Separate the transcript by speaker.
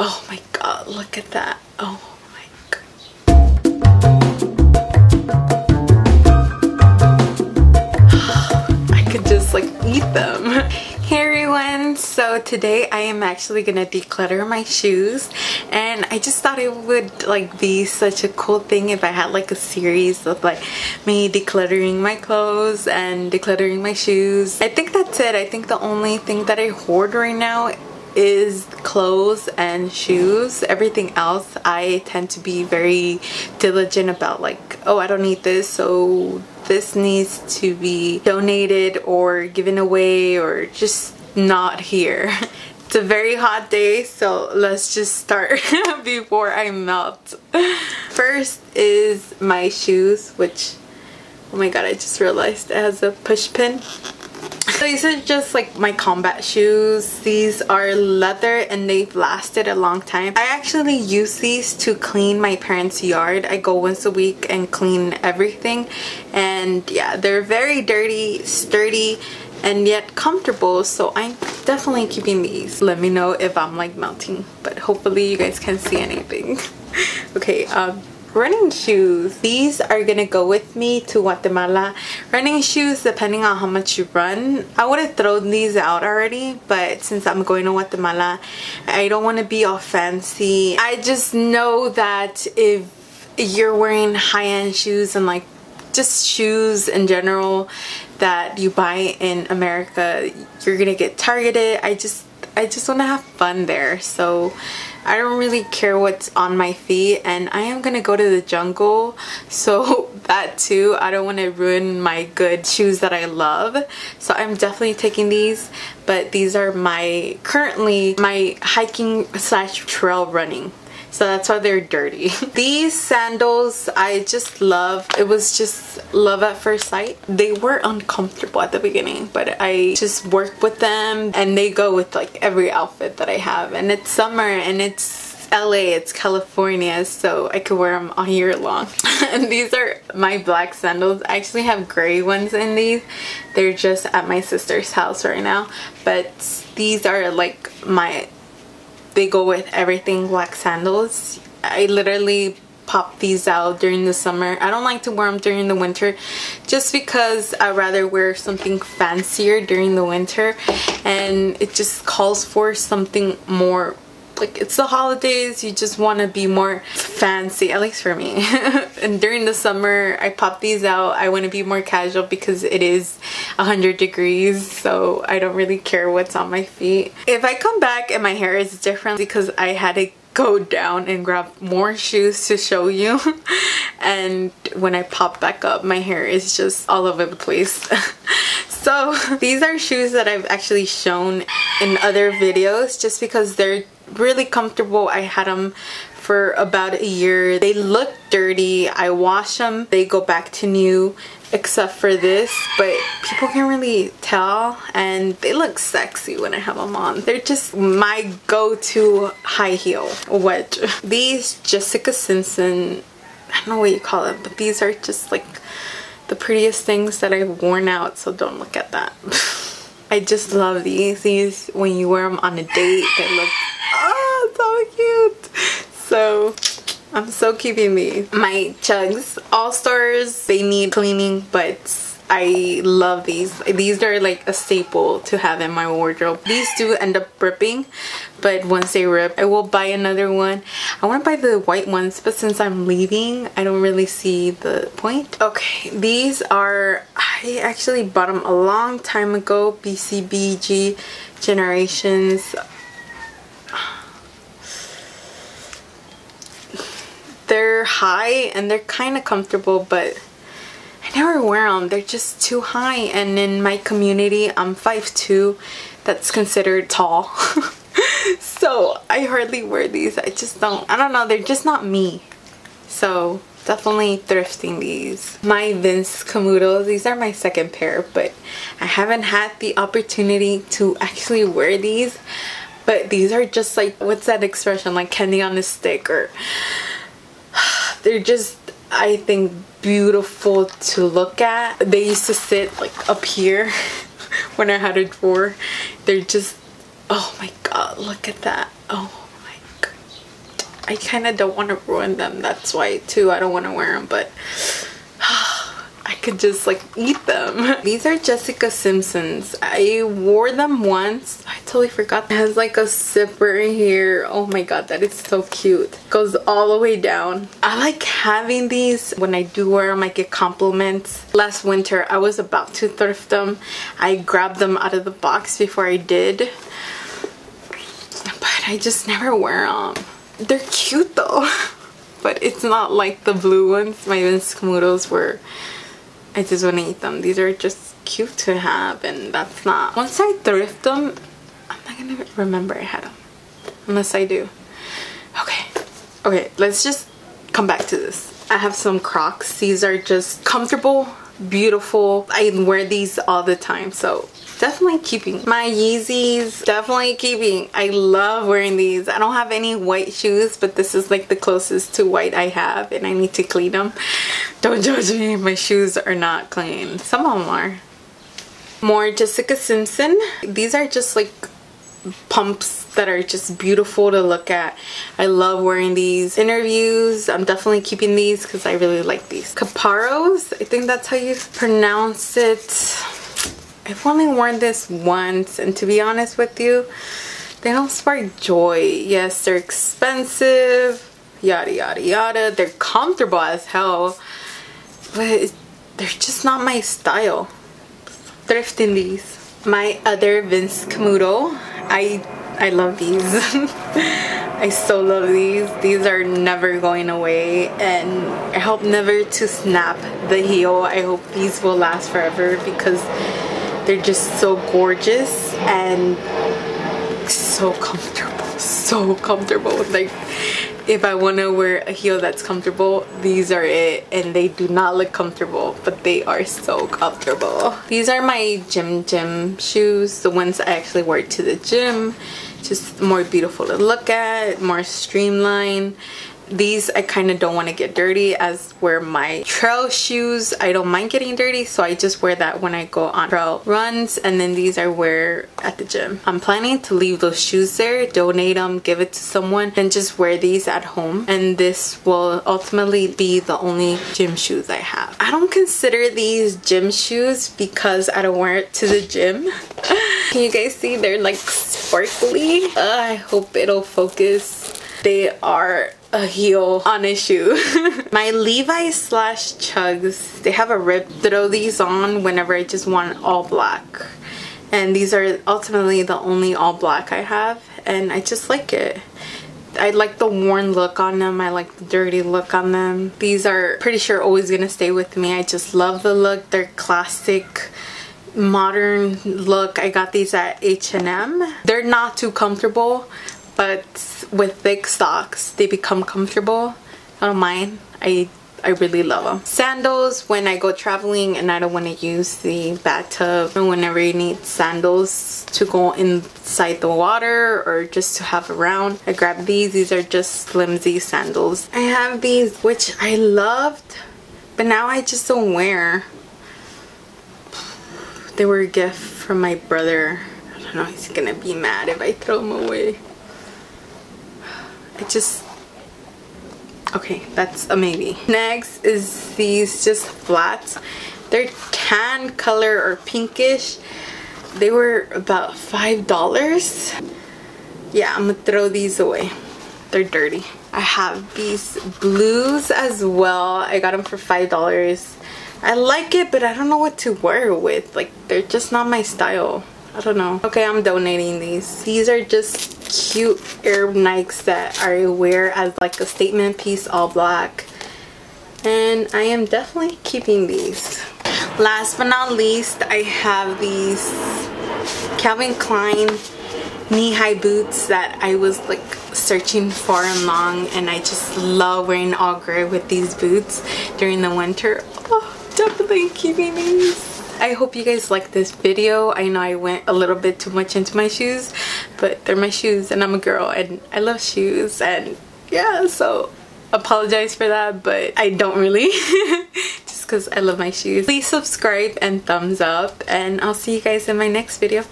Speaker 1: Oh my god, look at that. Oh my god. I could just like eat them. Hey everyone, so today I am actually gonna declutter my shoes and I just thought it would like be such a cool thing if I had like a series of like me decluttering my clothes and decluttering my shoes. I think that's it. I think the only thing that I hoard right now is clothes and shoes everything else I tend to be very diligent about like oh I don't need this so this needs to be donated or given away or just not here. It's a very hot day so let's just start before I melt. First is my shoes which oh my god I just realized it has a push pin so these are just like my combat shoes. These are leather and they've lasted a long time. I actually use these to clean my parents' yard. I go once a week and clean everything. And yeah, they're very dirty, sturdy, and yet comfortable. So I'm definitely keeping these. Let me know if I'm like melting. But hopefully you guys can't see anything. okay, um, running shoes these are gonna go with me to Guatemala. Running shoes depending on how much you run I would have thrown these out already but since I'm going to Guatemala I don't want to be all fancy. I just know that if you're wearing high-end shoes and like just shoes in general that you buy in America you're gonna get targeted. I just I just want to have fun there. So I don't really care what's on my feet and I am gonna go to the jungle. So that too I don't want to ruin my good shoes that I love. So I'm definitely taking these but these are my currently my hiking slash trail running so that's why they're dirty. These sandals I just love. It was just love at first sight. They were uncomfortable at the beginning but I just work with them and they go with like every outfit that I have and it's summer and it's LA, it's California, so I could wear them all year long. and these are my black sandals. I actually have gray ones in these. They're just at my sister's house right now. But these are like my they go with everything black sandals. I literally pop these out during the summer. I don't like to wear them during the winter just because I'd rather wear something fancier during the winter and it just calls for something more like it's the holidays you just want to be more fancy at least for me. And during the summer I pop these out. I want to be more casual because it is 100 degrees so I don't really care what's on my feet. If I come back and my hair is different because I had to go down and grab more shoes to show you. And when I pop back up my hair is just all over the place. So these are shoes that I've actually shown in other videos just because they're really comfortable. I had them for about a year. They look dirty. I wash them. They go back to new except for this but people can't really tell and they look sexy when I have them on. They're just my go-to high heel wedge. These Jessica Simpson, I don't know what you call them, but these are just like the prettiest things that I've worn out so don't look at that. I just love these. These, when you wear them on a date, they look oh, so cute. So I'm so keeping these. My Chucks All Stars, they need cleaning, but I love these. These are like a staple to have in my wardrobe. These do end up ripping, but once they rip, I will buy another one. I want to buy the white ones, but since I'm leaving, I don't really see the point. Okay, these are, I actually bought them a long time ago, BCBG Generations. They're high and they're kind of comfortable, but I never wear them. They're just too high. And in my community, I'm 5'2". That's considered tall. so I hardly wear these. I just don't. I don't know. They're just not me. So definitely thrifting these. My Vince Camutos. These are my second pair. But I haven't had the opportunity to actually wear these. But these are just like, what's that expression? Like candy on a stick or... They're just I think beautiful to look at. They used to sit like up here when I had a drawer. They're just, oh my god, look at that. Oh my god. I kind of don't want to ruin them. That's why too I don't want to wear them. But I could just like eat them. These are Jessica Simpson's. I wore them once. Totally forgot. It has like a zipper here. Oh my god, that is so cute. Goes all the way down. I like having these when I do wear them. I get compliments. Last winter, I was about to thrift them. I grabbed them out of the box before I did. But I just never wear them. They're cute though. but it's not like the blue ones. My Vince were I just want to eat them. These are just cute to have and that's not. Once I thrift them, gonna remember I had them. Unless I do. Okay. Okay, let's just come back to this. I have some Crocs. These are just comfortable, beautiful. I wear these all the time, so definitely keeping. My Yeezys, definitely keeping. I love wearing these. I don't have any white shoes, but this is like the closest to white I have and I need to clean them. Don't judge me, my shoes are not clean. Some of them are. More Jessica Simpson. These are just like pumps that are just beautiful to look at. I love wearing these interviews. I'm definitely keeping these because I really like these. Caparos, I think that's how you pronounce it. I've only worn this once and to be honest with you, they don't spark joy. Yes, they're expensive, yada yada yada. They're comfortable as hell, but they're just not my style. Thrifting these. My other Vince Camuto, I I love these. I so love these. These are never going away and I hope never to snap the heel. I hope these will last forever because they're just so gorgeous and so comfortable. So comfortable. Like if I want to wear a heel that's comfortable, these are it. And they do not look comfortable, but they are so comfortable. These are my gym gym shoes, the ones I actually wear to the gym. Just more beautiful to look at, more streamlined these I kind of don't want to get dirty. As wear my trail shoes I don't mind getting dirty so I just wear that when I go on trail runs. And then these I wear at the gym. I'm planning to leave those shoes there donate them give it to someone and just wear these at home. And this will ultimately be the only gym shoes I have. I don't consider these gym shoes because I don't wear it to the gym. Can you guys see? They're like sparkly. Uh, I hope it'll focus they are a heel on a shoe. My Levi's slash Chucks, they have a rip. Throw these on whenever I just want all black. And these are ultimately the only all black I have. And I just like it. I like the worn look on them. I like the dirty look on them. These are pretty sure always gonna stay with me. I just love the look. They're classic modern look. I got these at H&M. They're not too comfortable but with thick socks they become comfortable. I don't mind. I I really love them sandals when I go traveling and I don't want to use the bathtub and whenever you need sandals to go inside the water or just to have around I grab these. These are just flimsy sandals. I have these which I loved but now I just don't wear. They were a gift from my brother. I don't know he's gonna be mad if I throw them away it just okay that's a maybe. Next is these just flats. They're tan color or pinkish. They were about five dollars. Yeah i'm gonna throw these away. They're dirty. I have these blues as well. I got them for five dollars. I like it but i don't know what to wear with. Like they're just not my style. I don't know. Okay, I'm donating these. These are just cute Air Nikes that I wear as like a statement piece all black. And I am definitely keeping these. Last but not least, I have these Calvin Klein knee-high boots that I was like searching far and long and I just love wearing all gray with these boots during the winter. Oh, definitely keeping these. I hope you guys like this video. I know I went a little bit too much into my shoes, but they're my shoes and I'm a girl and I love shoes and yeah, so apologize for that, but I don't really. Just because I love my shoes. Please subscribe and thumbs up and I'll see you guys in my next video.